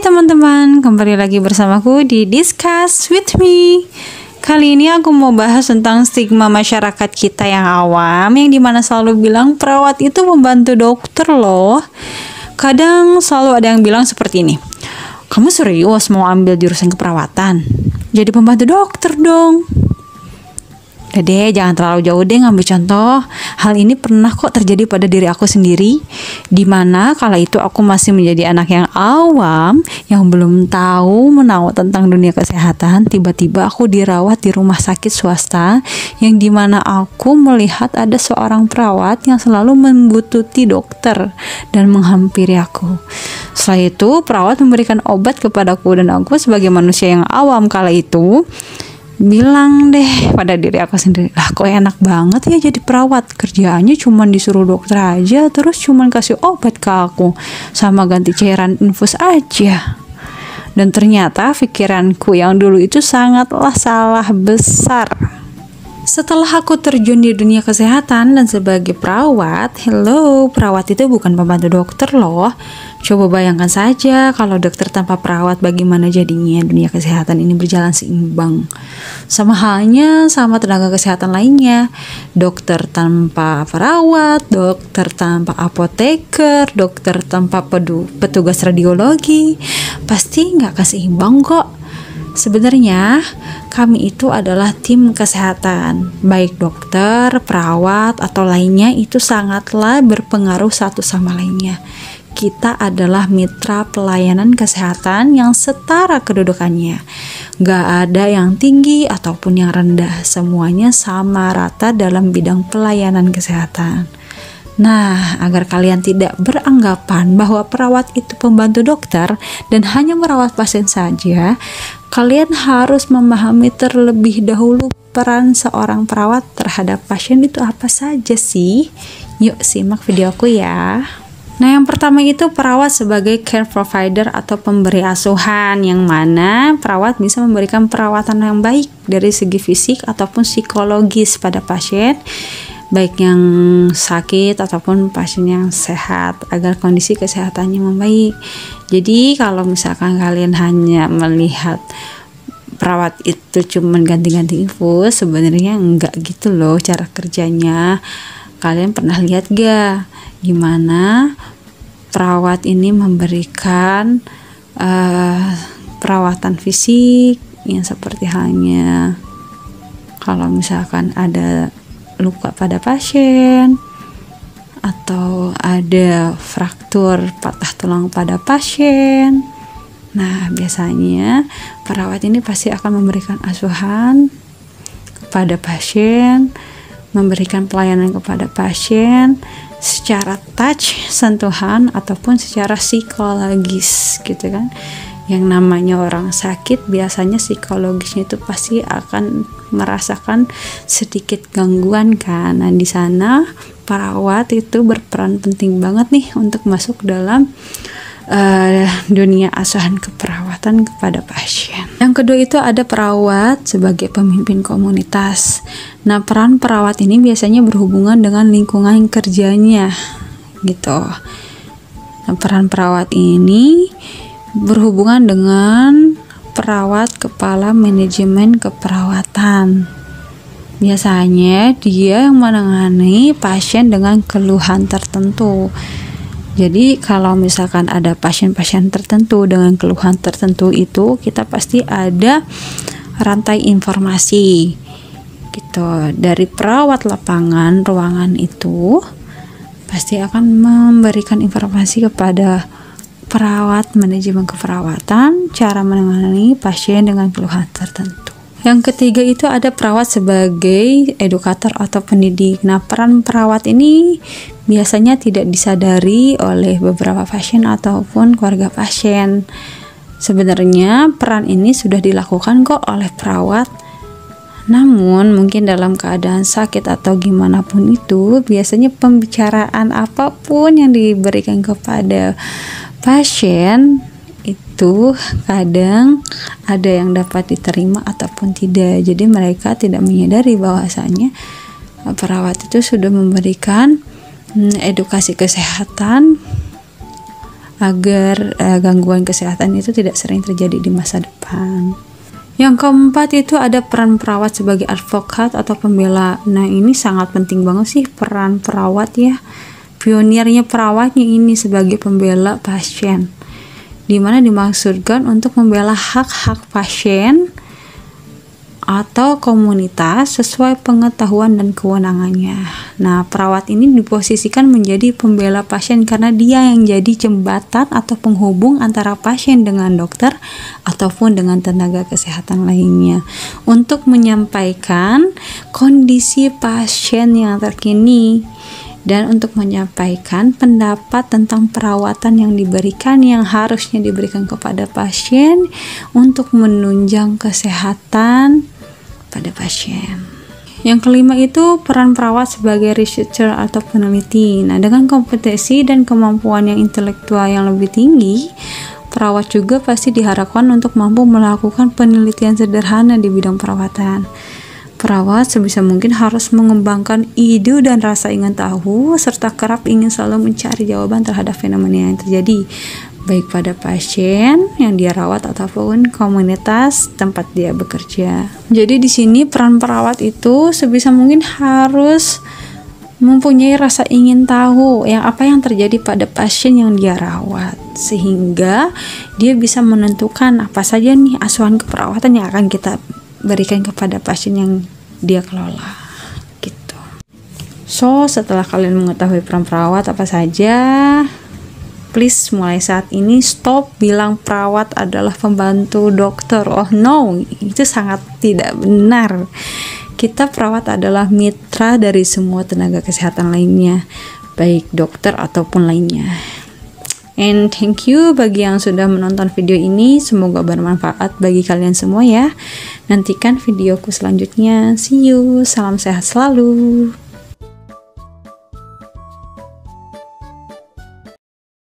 Teman-teman, kembali lagi bersamaku di Discuss with me. Kali ini aku mau bahas tentang stigma masyarakat kita yang awam yang di mana selalu bilang perawat itu membantu dokter loh. Kadang selalu ada yang bilang seperti ini. Kamu serius mau ambil jurusan keperawatan? Jadi pembantu dokter dong. Deh, jangan terlalu jauh deh ngambil contoh. Hal ini pernah kok terjadi pada diri aku sendiri, di mana kala itu aku masih menjadi anak yang awam, yang belum tahu menahu tentang dunia kesehatan. Tiba-tiba aku dirawat di rumah sakit swasta, yang di mana aku melihat ada seorang perawat yang selalu membutuhkan dokter dan menghampiri aku. Setelah itu, perawat memberikan obat kepadaku dan aku sebagai manusia yang awam kala itu bilang deh pada diri aku sendiri lah kok enak banget ya jadi perawat? Kerjaannya cuman disuruh dokter aja terus cuman kasih obat ke aku sama ganti cairan infus aja. Dan ternyata pikiranku yang dulu itu sangatlah salah besar setelah aku terjun di dunia kesehatan dan sebagai perawat, hello, perawat itu bukan pembantu dokter loh. Coba bayangkan saja kalau dokter tanpa perawat bagaimana jadinya dunia kesehatan ini berjalan seimbang. Sama halnya sama tenaga kesehatan lainnya. Dokter tanpa perawat, dokter tanpa apoteker, dokter tanpa petugas radiologi, pasti nggak keseimbang kok. Sebenarnya kami itu adalah tim kesehatan, baik dokter, perawat, atau lainnya itu sangatlah berpengaruh satu sama lainnya. Kita adalah mitra pelayanan kesehatan yang setara kedudukannya. Gak ada yang tinggi ataupun yang rendah, semuanya sama rata dalam bidang pelayanan kesehatan. Nah, agar kalian tidak beranggapan bahwa perawat itu pembantu dokter dan hanya merawat pasien saja, kalian harus memahami terlebih dahulu peran seorang perawat terhadap pasien itu apa saja sih. Yuk simak videoku ya. Nah, yang pertama itu perawat sebagai care provider atau pemberi asuhan yang mana perawat bisa memberikan perawatan yang baik dari segi fisik ataupun psikologis pada pasien baik yang sakit ataupun pasien yang sehat agar kondisi kesehatannya membaik. Jadi kalau misalkan kalian hanya melihat perawat itu cuma ganti-ganti infus, sebenarnya enggak gitu loh cara kerjanya. Kalian pernah lihat gak gimana perawat ini memberikan uh, perawatan fisik yang seperti halnya kalau misalkan ada luka pada pasien atau ada fraktur patah tulang pada pasien. Nah, biasanya perawat ini pasti akan memberikan asuhan kepada pasien, memberikan pelayanan kepada pasien secara touch, sentuhan ataupun secara psikologis gitu kan yang namanya orang sakit biasanya psikologisnya itu pasti akan merasakan sedikit gangguan kan. Nah, di sana perawat itu berperan penting banget nih untuk masuk dalam uh, dunia asuhan keperawatan kepada pasien. Yang kedua itu ada perawat sebagai pemimpin komunitas. Nah, peran perawat ini biasanya berhubungan dengan lingkungan kerjanya gitu. Nah, peran perawat ini berhubungan dengan perawat kepala manajemen keperawatan. Biasanya dia yang menangani pasien dengan keluhan tertentu. Jadi kalau misalkan ada pasien-pasien tertentu dengan keluhan tertentu itu kita pasti ada rantai informasi gitu dari perawat lapangan ruangan itu pasti akan memberikan informasi kepada perawat manajemen keperawatan, cara menangani pasien dengan keluhan tertentu. Yang ketiga itu ada perawat sebagai edukator atau pendidik. Nah, peran perawat ini biasanya tidak disadari oleh beberapa pasien ataupun keluarga pasien. Sebenarnya peran ini sudah dilakukan kok oleh perawat. Namun, mungkin dalam keadaan sakit atau gimana pun itu, biasanya pembicaraan apa pun yang diberikan kepada pasien itu kadang ada yang dapat diterima ataupun tidak. Jadi mereka tidak menyadari bahwasanya perawat itu sudah memberikan hmm, edukasi kesehatan agar uh, gangguan kesehatan itu tidak sering terjadi di masa depan. Yang keempat itu ada peran perawat sebagai advokat atau pembela. Nah, ini sangat penting banget sih peran perawat ya. Pionirnya perawatnya ini sebagai pembela pasien. Di mana dimaksudkan untuk membela hak-hak pasien atau komunitas sesuai pengetahuan dan kewenangannya. Nah, perawat ini diposisikan menjadi pembela pasien karena dia yang jadi jembatan atau penghubung antara pasien dengan dokter ataupun dengan tenaga kesehatan lainnya untuk menyampaikan kondisi pasien yang terkini dan untuk menyampaikan pendapat tentang perawatan yang diberikan yang harusnya diberikan kepada pasien untuk menunjang kesehatan pada pasien. Yang kelima itu peran perawat sebagai researcher atau peneliti. Nah, dengan kompetensi dan kemampuan yang intelektual yang lebih tinggi, perawat juga pasti diharapkan untuk mampu melakukan penelitian sederhana di bidang perawatan. Perawat sebisa mungkin harus mengembangkan ide dan rasa ingin tahu serta kerap ingin selalu mencari jawaban terhadap fenomena yang terjadi baik pada pasien yang dia rawat ataupun komunitas tempat dia bekerja. Jadi di sini peran perawat itu sebisa mungkin harus mempunyai rasa ingin tahu yang apa yang terjadi pada pasien yang dia rawat sehingga dia bisa menentukan apa saja nih asuhan keperawatan yang akan kita berikan kepada pasien yang dia kelola gitu. So, setelah kalian mengetahui peran perawat apa saja, please mulai saat ini stop bilang perawat adalah pembantu dokter. Oh no, itu sangat tidak benar. Kita perawat adalah mitra dari semua tenaga kesehatan lainnya, baik dokter ataupun lainnya. And thank you bagi yang sudah menonton video ini. Semoga bermanfaat bagi kalian semua ya. Nantikan videoku selanjutnya. See you. Salam sehat selalu.